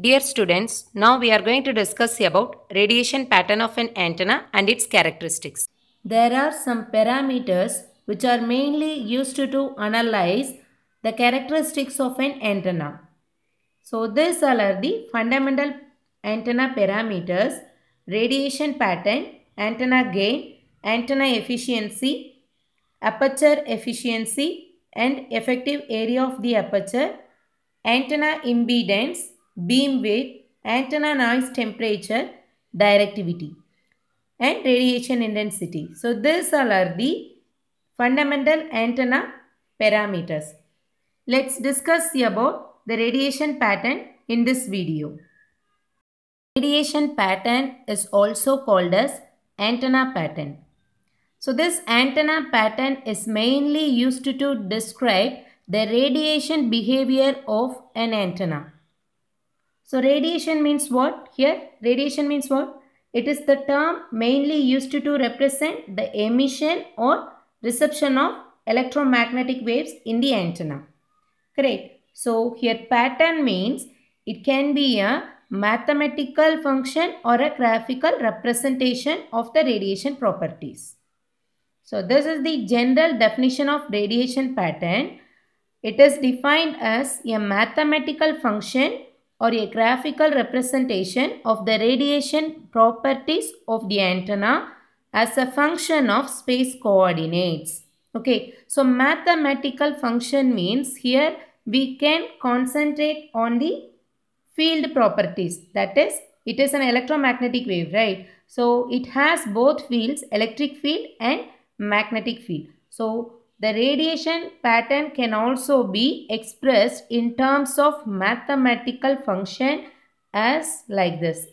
Dear students, now we are going to discuss about radiation pattern of an antenna and its characteristics. There are some parameters which are mainly used to analyze the characteristics of an antenna. So these are the fundamental antenna parameters, radiation pattern, antenna gain, antenna efficiency, aperture efficiency and effective area of the aperture, antenna impedance, beam width, antenna noise temperature, directivity and radiation intensity. So these are the fundamental antenna parameters. Let's discuss about the radiation pattern in this video. Radiation pattern is also called as antenna pattern. So this antenna pattern is mainly used to describe the radiation behavior of an antenna. So radiation means what? Here radiation means what? It is the term mainly used to represent the emission or reception of electromagnetic waves in the antenna. Correct. So here pattern means it can be a mathematical function or a graphical representation of the radiation properties. So this is the general definition of radiation pattern. It is defined as a mathematical function or a graphical representation of the radiation properties of the antenna as a function of space coordinates. Okay, so mathematical function means here we can concentrate on the field properties. That is, it is an electromagnetic wave, right? So it has both fields, electric field and magnetic field. So the radiation pattern can also be expressed in terms of mathematical function as like this.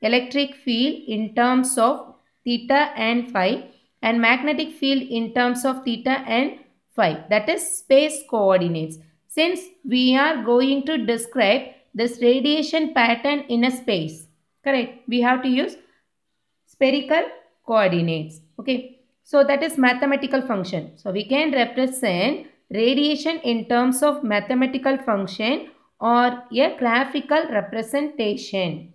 Electric field in terms of theta and phi and magnetic field in terms of theta and phi. That is space coordinates. Since we are going to describe this radiation pattern in a space. Correct. We have to use spherical coordinates. Okay. So that is mathematical function. So we can represent radiation in terms of mathematical function or a graphical representation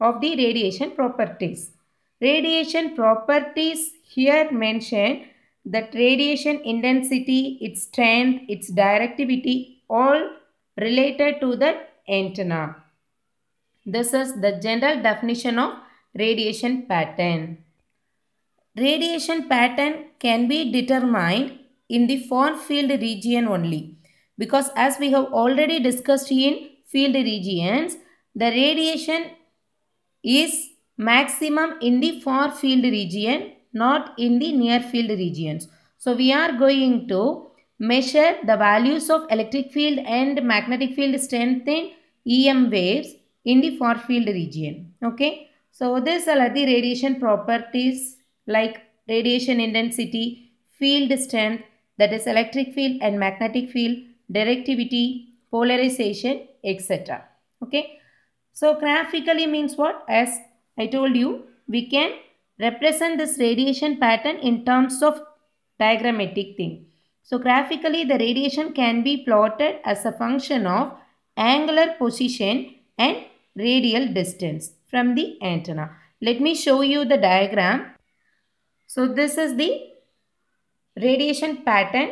of the radiation properties. Radiation properties here mentioned that radiation intensity, its strength, its directivity all related to the antenna. This is the general definition of radiation pattern. Radiation pattern can be determined in the far field region only because as we have already discussed in field regions, the radiation is maximum in the far field region not in the near field regions. So we are going to measure the values of electric field and magnetic field strength in EM waves in the far field region. Okay. So these are the radiation properties like radiation intensity, field strength that is electric field and magnetic field, directivity, polarization etc. Okay. So graphically means what? As I told you, we can represent this radiation pattern in terms of diagrammatic thing. So graphically the radiation can be plotted as a function of angular position and radial distance from the antenna. Let me show you the diagram. So this is the radiation pattern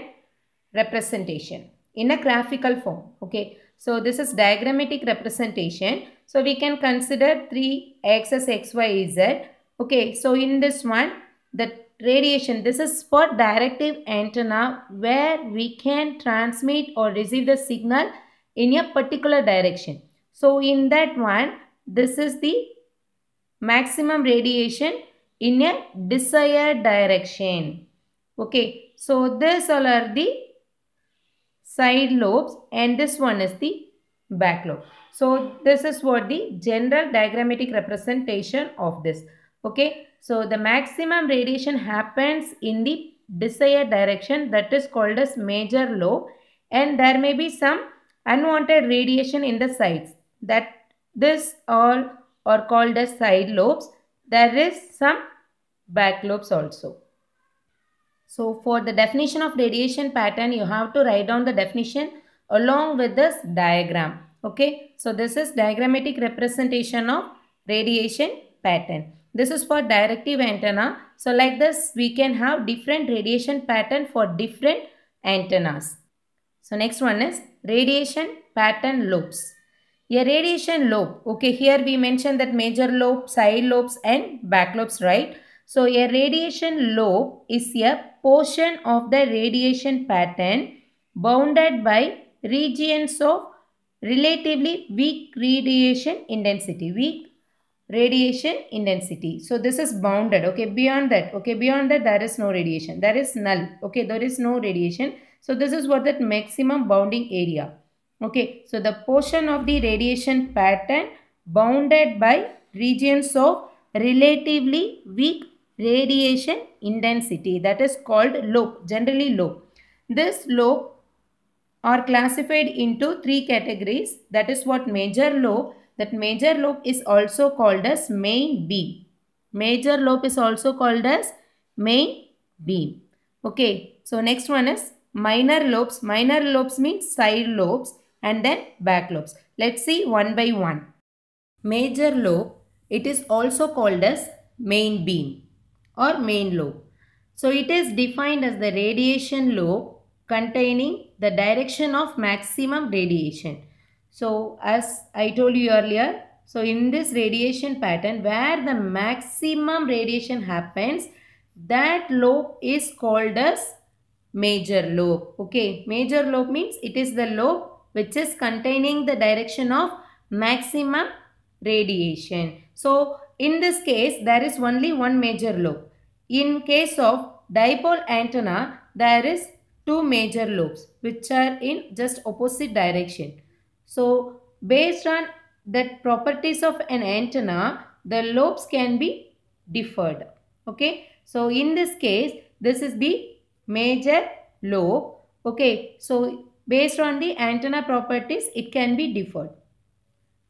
representation in a graphical form. Okay. So this is diagrammatic representation. So we can consider three axes x, y, z. Okay. So in this one, the radiation, this is for directive antenna where we can transmit or receive the signal in a particular direction. So in that one, this is the maximum radiation in a desired direction. Okay, so this all are the side lobes and this one is the back lobe. So this is what the general diagrammatic representation of this. Okay, so the maximum radiation happens in the desired direction that is called as major lobe and there may be some unwanted radiation in the sides that this all are called as side lobes. There is some back lobes also. So for the definition of radiation pattern, you have to write down the definition along with this diagram. Okay, so this is diagrammatic representation of radiation pattern. This is for directive antenna. So like this, we can have different radiation pattern for different antennas. So next one is radiation pattern lobes. A radiation lobe. Okay, here we mentioned that major lobe, side lobes and back lobes, right? So a radiation lobe is a portion of the radiation pattern bounded by regions of relatively weak radiation intensity. Weak radiation intensity. So this is bounded. Okay, beyond that. Okay, beyond that there is no radiation. There is null. Okay, there is no radiation. So this is what that maximum bounding area. Okay, so the portion of the radiation pattern bounded by regions of relatively weak radiation intensity that is called lobe, generally lobe. This lobe are classified into three categories that is what major lobe that major lobe is also called as main beam. Major lobe is also called as main beam. Okay, so next one is minor lobes. Minor lobes means side lobes and then back lobes. Let's see one by one. Major lobe, it is also called as main beam or main lobe. So it is defined as the radiation lobe containing the direction of maximum radiation. So as I told you earlier, so in this radiation pattern where the maximum radiation happens, that lobe is called as major lobe. Okay, major lobe means it is the lobe which is containing the direction of maximum radiation. So in this case, there is only one major lobe. In case of dipole antenna, there is two major lobes which are in just opposite direction. So based on the properties of an antenna, the lobes can be differed. Okay. So in this case, this is the major lobe. Okay. So based on the antenna properties, it can be differed.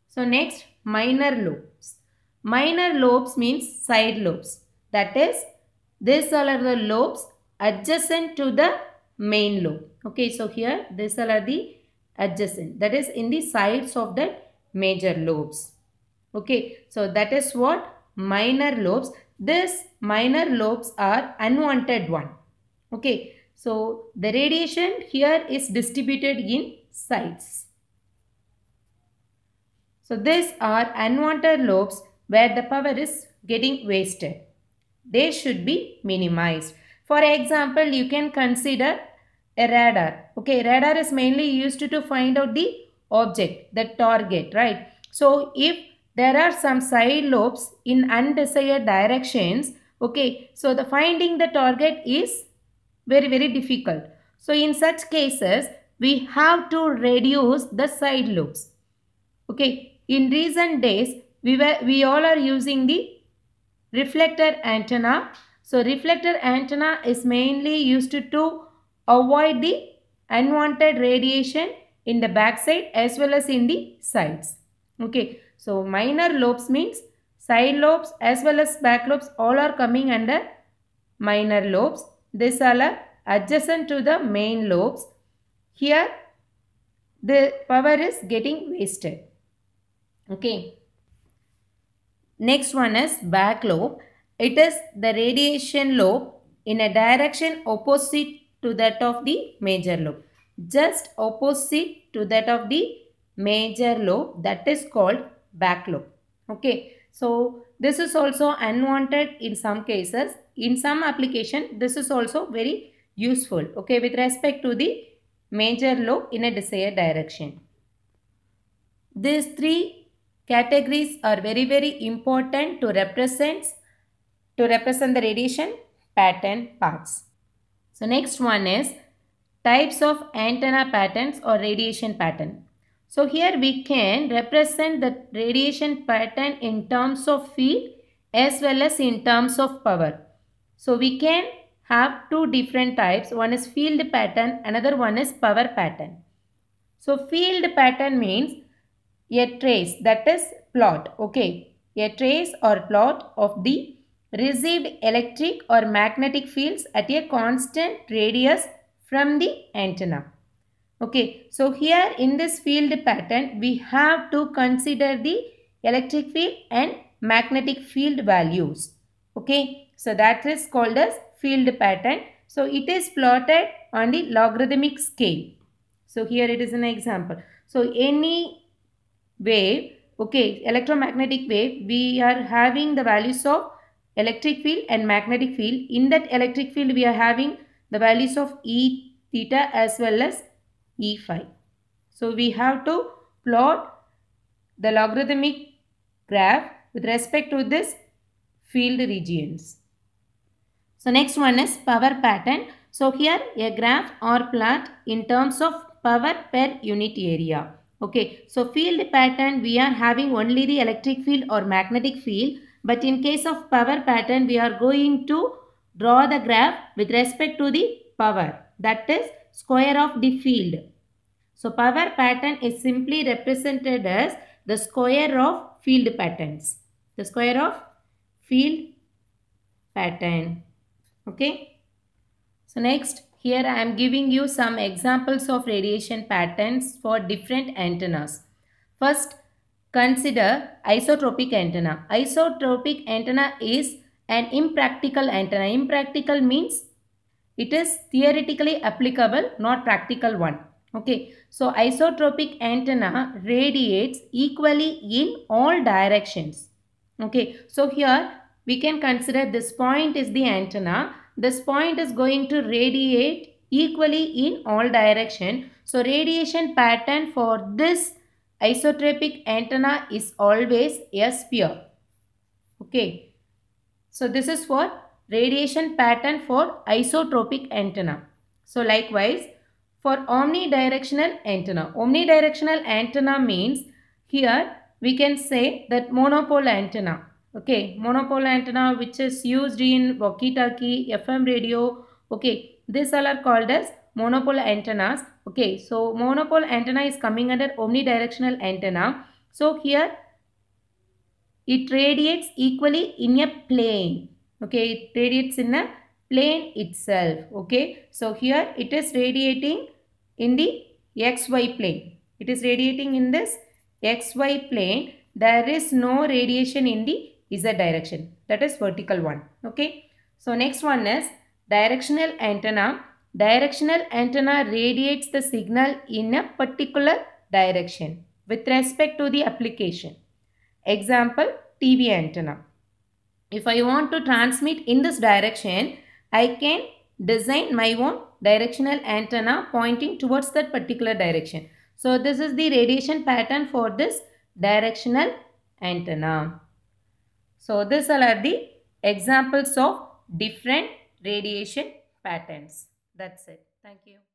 So next, minor lobes. Minor lobes means side lobes. That is, these are the lobes adjacent to the main lobe. Okay, so here these are the adjacent. That is in the sides of the major lobes. Okay, so that is what minor lobes. This minor lobes are unwanted one. Okay, so the radiation here is distributed in sides. So these are unwanted lobes where the power is getting wasted. They should be minimized. For example, you can consider a radar. Okay, radar is mainly used to find out the object, the target, right? So if there are some side lobes in undesired directions, okay, so the finding the target is very, very difficult. So in such cases, we have to reduce the side lobes. Okay, in recent days, we, were, we all are using the reflector antenna. So reflector antenna is mainly used to, to avoid the unwanted radiation in the backside as well as in the sides. Okay, so minor lobes means side lobes as well as back lobes all are coming under minor lobes. These are adjacent to the main lobes. Here the power is getting wasted. Okay. Next one is back lobe. It is the radiation lobe in a direction opposite to that of the major lobe. Just opposite to that of the major lobe that is called back lobe. Okay. So this is also unwanted in some cases. In some application this is also very useful. Okay. With respect to the major lobe in a desired direction. These three categories are very very important to represent to represent the radiation pattern parts. So next one is types of antenna patterns or radiation pattern. So here we can represent the radiation pattern in terms of field as well as in terms of power. So we can have two different types. One is field pattern, another one is power pattern. So field pattern means a trace that is plot. Okay. A trace or plot of the received electric or magnetic fields at a constant radius from the antenna. Okay, so here in this field pattern, we have to consider the electric field and magnetic field values. Okay, so that is called as field pattern. So it is plotted on the logarithmic scale. So here it is an example. So any wave, okay, electromagnetic wave, we are having the values of electric field and magnetic field. In that electric field, we are having the values of E theta as well as E phi. So we have to plot the logarithmic graph with respect to this field regions. So next one is power pattern. So here a graph or plot in terms of power per unit area. Okay, so field pattern we are having only the electric field or magnetic field but in case of power pattern we are going to draw the graph with respect to the power that is square of the field. So power pattern is simply represented as the square of field patterns. The square of field pattern. Okay. So next here I am giving you some examples of radiation patterns for different antennas. First consider isotropic antenna. Isotropic antenna is an impractical antenna. Impractical means it is theoretically applicable not practical one. Okay. So isotropic antenna radiates equally in all directions. Okay. So here we can consider this point is the antenna this point is going to radiate equally in all direction. So radiation pattern for this isotropic antenna is always a sphere. Okay. So this is for radiation pattern for isotropic antenna. So likewise for omnidirectional antenna. Omnidirectional antenna means here we can say that monopole antenna. Okay monopole antenna which is used in walkie-talkie fm radio. Okay these all are called as monopole antennas. Okay so monopole antenna is coming under omnidirectional antenna. So here it radiates equally in a plane okay it radiates in a plane itself. Okay so here it is radiating in the xy plane. It is radiating in this xy plane. There is no radiation in the z direction. That is vertical one. Okay so next one is directional antenna. Directional antenna radiates the signal in a particular direction with respect to the application. Example tv antenna if i want to transmit in this direction i can design my own directional antenna pointing towards that particular direction so this is the radiation pattern for this directional antenna so these are the examples of different radiation patterns. That's it. Thank you.